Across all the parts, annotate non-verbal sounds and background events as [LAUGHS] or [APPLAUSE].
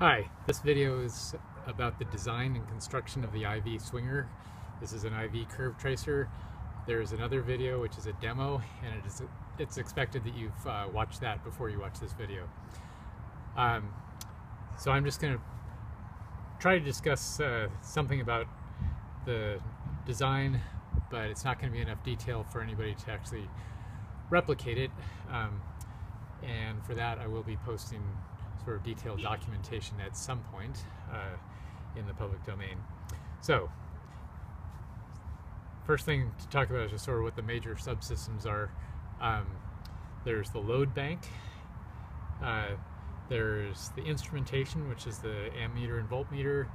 Hi, this video is about the design and construction of the IV Swinger. This is an IV curve tracer. There's another video which is a demo and it is it's expected that you've uh, watched that before you watch this video. Um, so I'm just going to try to discuss uh, something about the design, but it's not going to be enough detail for anybody to actually replicate it. Um, and for that I will be posting of detailed documentation at some point uh, in the public domain. So, first thing to talk about is just sort of what the major subsystems are. Um, there's the load bank. Uh, there's the instrumentation, which is the ammeter and voltmeter.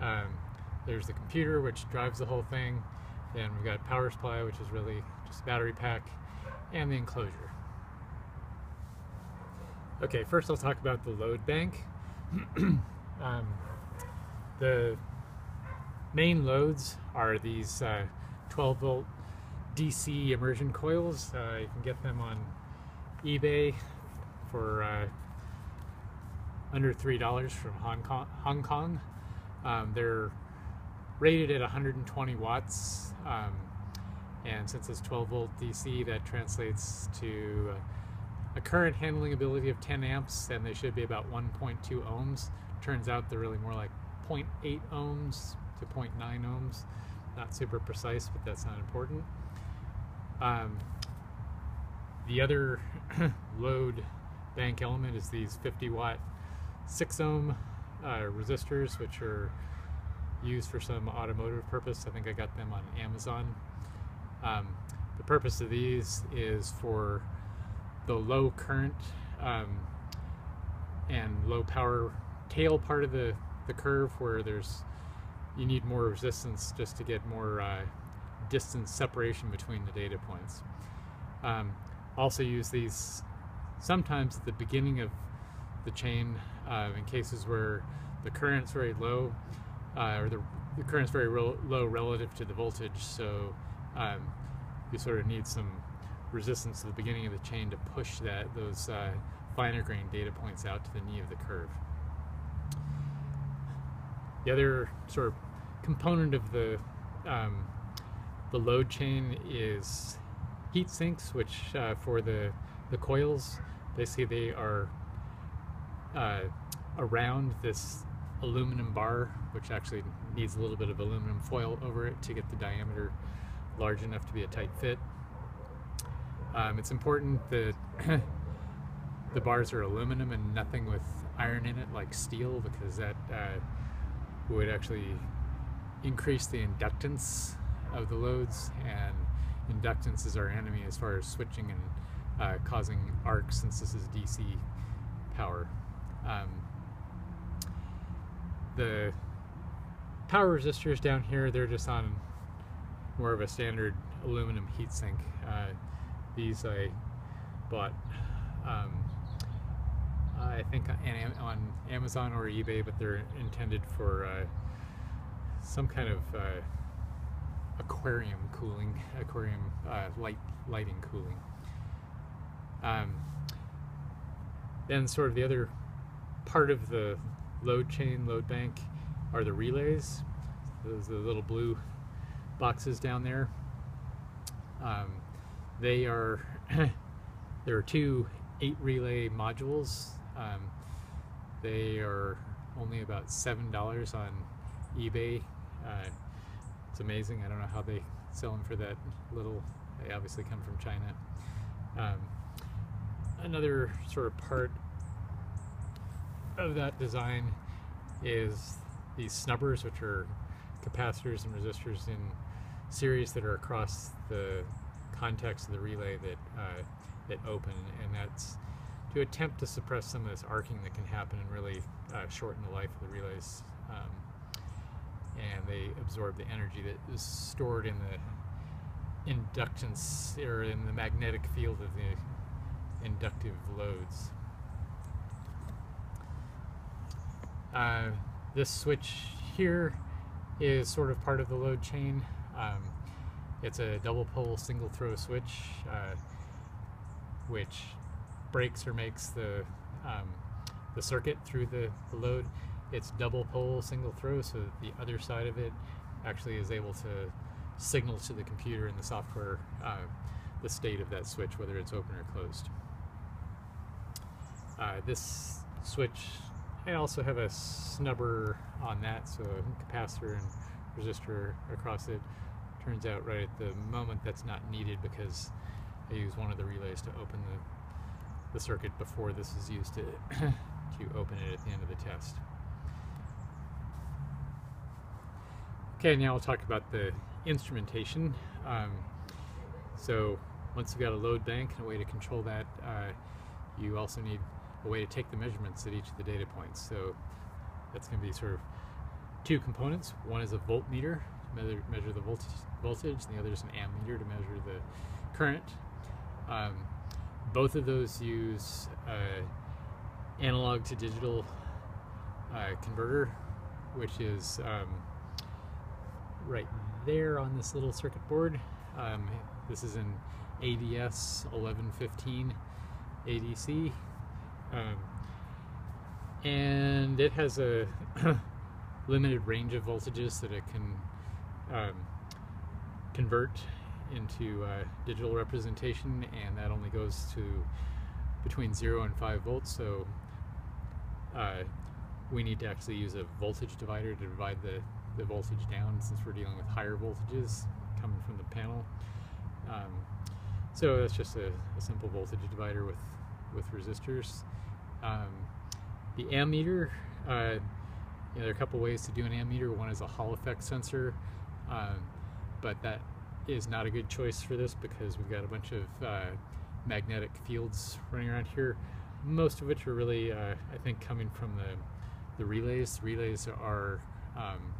Um, there's the computer, which drives the whole thing. Then we've got power supply, which is really just a battery pack, and the enclosure. Okay, first I'll talk about the load bank. [CLEARS THROAT] um, the main loads are these uh, 12 volt DC immersion coils. Uh, you can get them on eBay for uh, under $3 from Hong Kong. Hong Kong. Um, they're rated at 120 watts, um, and since it's 12 volt DC, that translates to uh, a current handling ability of 10 amps and they should be about 1.2 ohms. Turns out they're really more like 0.8 ohms to 0.9 ohms. Not super precise, but that's not important. Um, the other [COUGHS] load bank element is these 50 watt 6 ohm uh, resistors, which are used for some automotive purpose. I think I got them on Amazon. Um, the purpose of these is for the low current um, and low power tail part of the, the curve where there's you need more resistance just to get more uh, distance separation between the data points. Um, also use these sometimes at the beginning of the chain uh, in cases where the current's very low uh, or the, the current's very low relative to the voltage so um, you sort of need some resistance at the beginning of the chain to push that those uh, finer grain data points out to the knee of the curve. The other sort of component of the um, the load chain is heat sinks, which uh, for the the coils, basically they are uh, around this aluminum bar, which actually needs a little bit of aluminum foil over it to get the diameter large enough to be a tight fit. Um, it's important that [CLEARS THROAT] the bars are aluminum and nothing with iron in it like steel because that uh, would actually increase the inductance of the loads and inductance is our enemy as far as switching and uh, causing arcs since this is DC power. Um, the power resistors down here, they're just on more of a standard aluminum heatsink. Uh, these I bought, um, I think on Amazon or eBay, but they're intended for uh, some kind of uh, aquarium cooling, aquarium uh, light lighting cooling. Um, then sort of the other part of the load chain, load bank, are the relays. Those are the little blue boxes down there. Um, they are, [COUGHS] there are two eight relay modules. Um, they are only about $7 on eBay. Uh, it's amazing. I don't know how they sell them for that little. They obviously come from China. Um, another sort of part of that design is these snubbers, which are capacitors and resistors in series that are across the contacts of the relay that uh, that open, and that's to attempt to suppress some of this arcing that can happen and really uh, shorten the life of the relays. Um, and they absorb the energy that is stored in the inductance or in the magnetic field of the inductive loads. Uh, this switch here is sort of part of the load chain. Um, it's a double pole single throw switch, uh, which breaks or makes the um, the circuit through the, the load. It's double pole, single throw, so the other side of it actually is able to signal to the computer and the software uh, the state of that switch, whether it's open or closed. Uh, this switch, I also have a snubber on that, so a capacitor and resistor across it. Turns out right at the moment that's not needed because I use one of the relays to open the, the circuit before this is used to, [COUGHS] to open it at the end of the test. Okay, now we'll talk about the instrumentation. Um, so once you've got a load bank and a way to control that, uh, you also need a way to take the measurements at each of the data points. So that's going to be sort of two components. One is a voltmeter measure, measure the voltage, voltage, and the other is an ammeter to measure the current. Um, both of those use uh, analog to digital uh, converter, which is um, right there on this little circuit board. Um, this is an ADS 1115 ADC. Um, and it has a [COUGHS] limited range of voltages that it can um, convert into uh, digital representation and that only goes to between 0 and 5 volts. So uh, we need to actually use a voltage divider to divide the, the voltage down since we're dealing with higher voltages coming from the panel. Um, so that's just a, a, simple voltage divider with with resistors. Um, the ammeter uh, you know, there are a couple ways to do an ammeter. One is a Hall effect sensor, um, but that is not a good choice for this because we've got a bunch of uh, magnetic fields running around here, most of which are really, uh, I think, coming from the, the relays. The relays are um,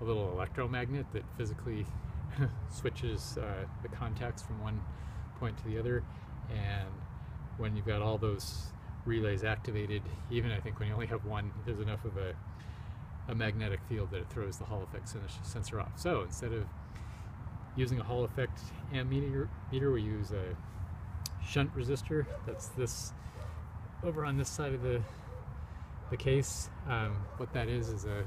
a little electromagnet that physically [LAUGHS] switches uh, the contacts from one point to the other, and when you've got all those relays activated, even I think when you only have one, there's enough of a a magnetic field that it throws the Hall effect sensor off. So instead of using a Hall effect ammeter, meter, we use a shunt resistor. That's this over on this side of the the case. Um, what that is is a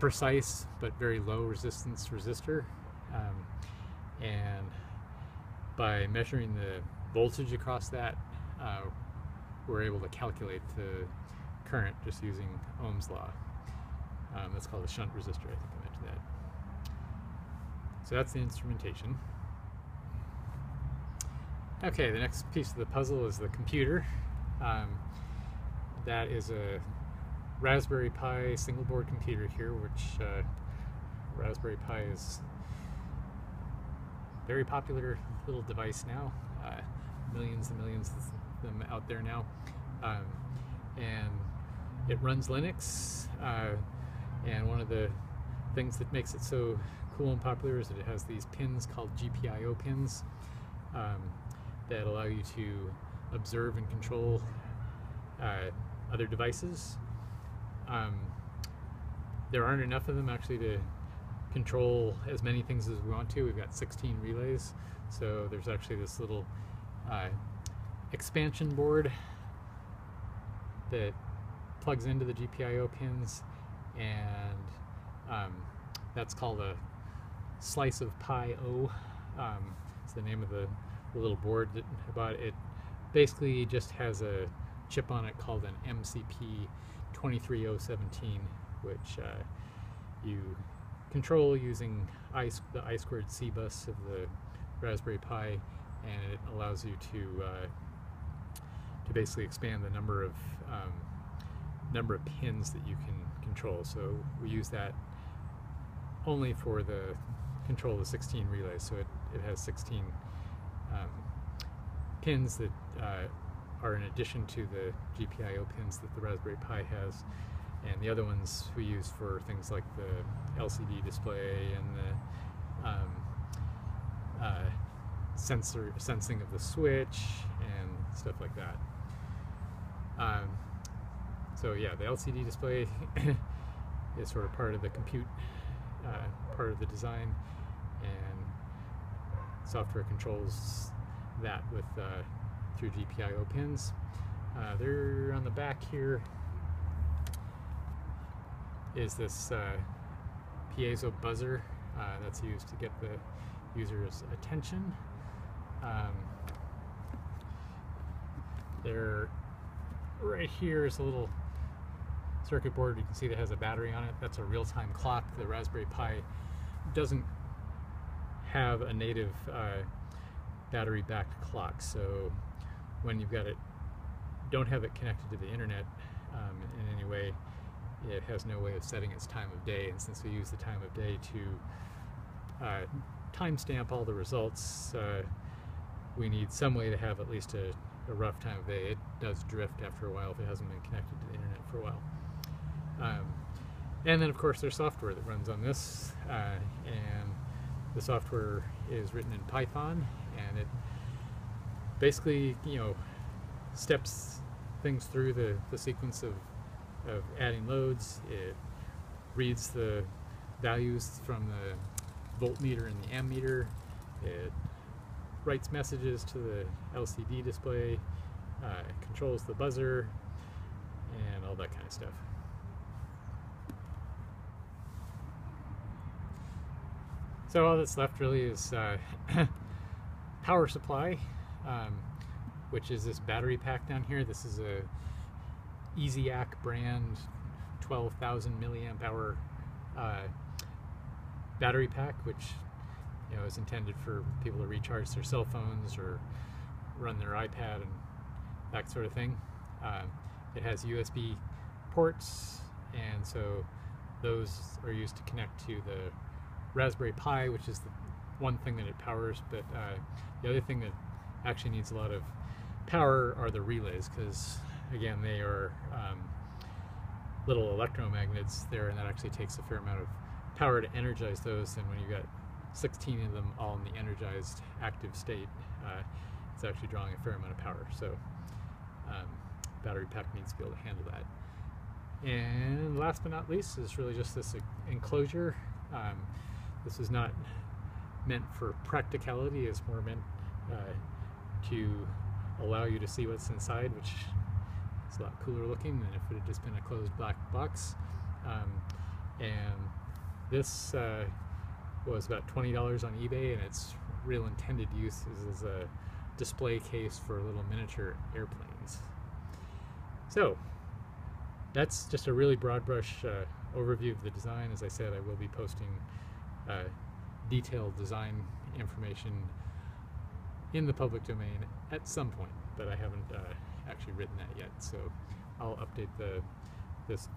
precise but very low resistance resistor, um, and by measuring the voltage across that, uh, we're able to calculate the current just using Ohm's law. Um, that's called a shunt resistor, I think I mentioned that. So that's the instrumentation. Okay, the next piece of the puzzle is the computer. Um, that is a Raspberry Pi single board computer here, which uh, Raspberry Pi is very popular little device now. Uh, millions and millions of them out there now. Um, and it runs Linux. Uh, and one of the things that makes it so cool and popular is that it has these pins called GPIO pins um, that allow you to observe and control uh, other devices. Um, there aren't enough of them actually to control as many things as we want to. We've got 16 relays, so there's actually this little uh, expansion board that plugs into the GPIO pins and um, that's called a slice of pi O. Um, it's the name of the, the little board that I bought. It basically just has a chip on it called an MCP 23017, which uh, you control using I, the I squared C bus of the Raspberry Pi, and it allows you to uh, to basically expand the number of um, number of pins that you can control. So we use that only for the control of the 16 relays. So it, it has 16 um, pins that uh, are in addition to the GPIO pins that the Raspberry Pi has. And the other ones we use for things like the LCD display and the um, uh, sensor sensing of the switch and stuff like that. Um, so yeah, the LCD display [COUGHS] is sort of part of the compute uh, part of the design, and software controls that with uh, through GPIO pins. Uh, there on the back here is this uh, piezo buzzer uh, that's used to get the user's attention. Um, there, right here is a little circuit board. You can see that has a battery on it. That's a real-time clock. The Raspberry Pi doesn't have a native uh, battery-backed clock, so when you've got it, don't have it connected to the internet um, in any way, it has no way of setting its time of day. And since we use the time of day to uh, timestamp all the results, uh, we need some way to have at least a, a, rough time of day. It does drift after a while if it hasn't been connected to the internet for a while. Um, and then, of course, there's software that runs on this, uh, and the software is written in Python, and it basically, you know, steps things through the, the sequence of, of adding loads. It reads the values from the voltmeter and the ammeter. It writes messages to the LCD display, uh, controls the buzzer, and all that kind of stuff. So all that's left really is uh, [CLEARS THROAT] power supply, um, which is this battery pack down here. This is a EasyAcc brand 12,000 milliamp hour uh, battery pack, which you know is intended for people to recharge their cell phones or run their iPad and that sort of thing. Uh, it has USB ports, and so those are used to connect to the Raspberry Pi, which is the one thing that it powers. But uh, the other thing that actually needs a lot of power are the relays, because again, they are um, little electromagnets there, and that actually takes a fair amount of power to energize those. And when you've got 16 of them all in the energized active state, uh, it's actually drawing a fair amount of power. So um, battery pack needs to be able to handle that. And last but not least is really just this enclosure. Um, this is not meant for practicality, it's more meant uh, to allow you to see what's inside, which is a lot cooler looking than if it had just been a closed black box. Um, and this uh, was about $20 on eBay, and its real intended use is as a display case for little miniature airplanes. So, that's just a really broad brush uh, overview of the design. As I said, I will be posting uh, detailed design information in the public domain at some point, but I haven't uh, actually written that yet. So I'll update the this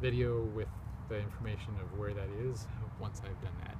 video with the information of where that is once I've done that.